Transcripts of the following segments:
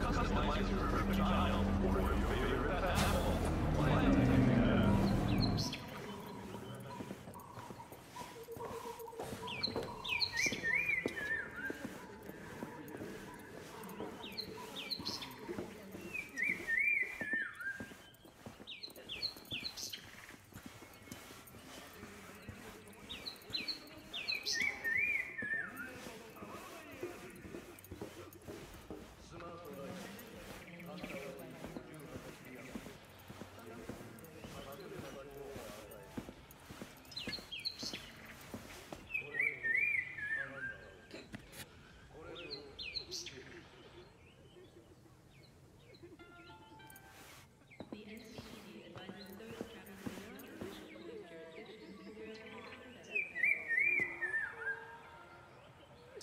Customize your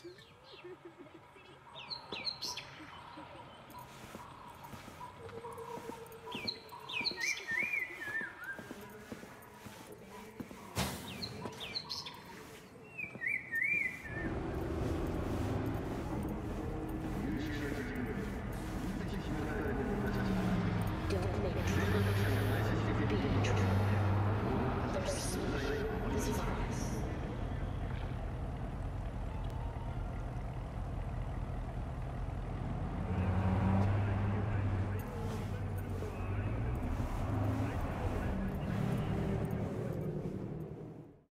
city hall.